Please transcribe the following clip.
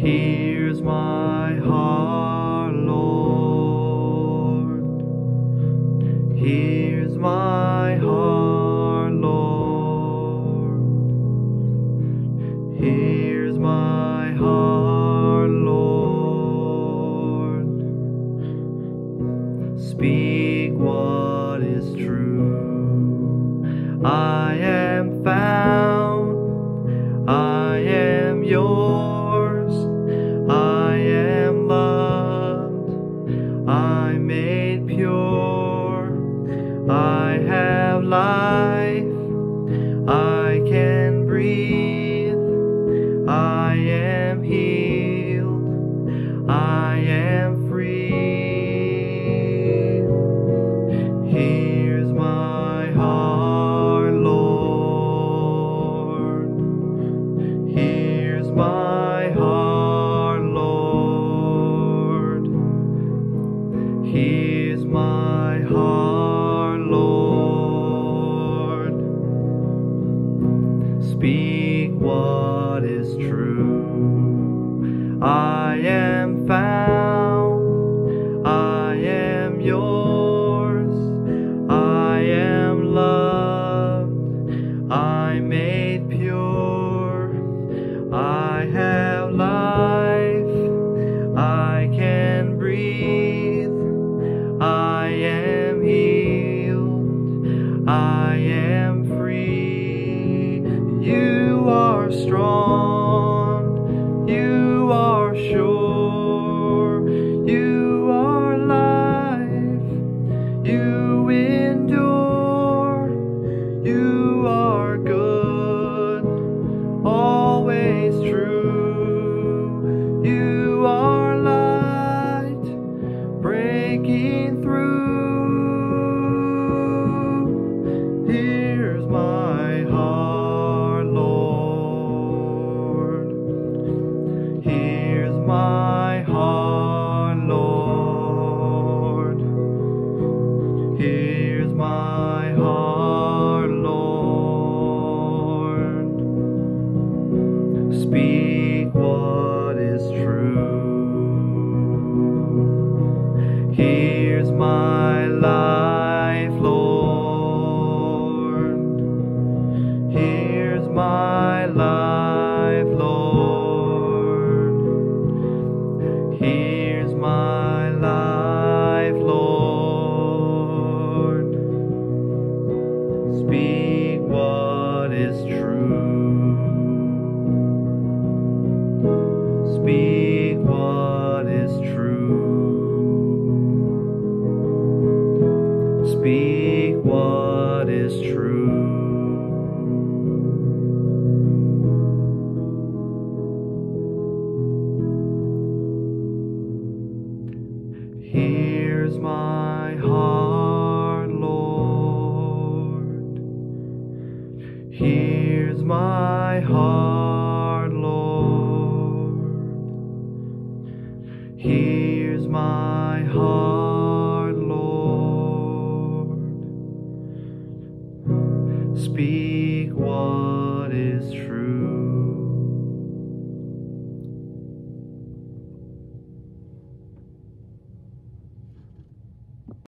Here's my heart, Lord. Here's my heart, Lord. Here's my heart, Lord. Speak what is true. I Here's my heart, Lord. Speak what is true. I am I am free. You are strong. You are sure. You are life. You endure. You are good. Always true. You are light breaking Speak what is true. Here's my life, Lord. Here's my life, Lord. Here's my life, Lord. Speak what is true. My heart, Lord. Here's my heart,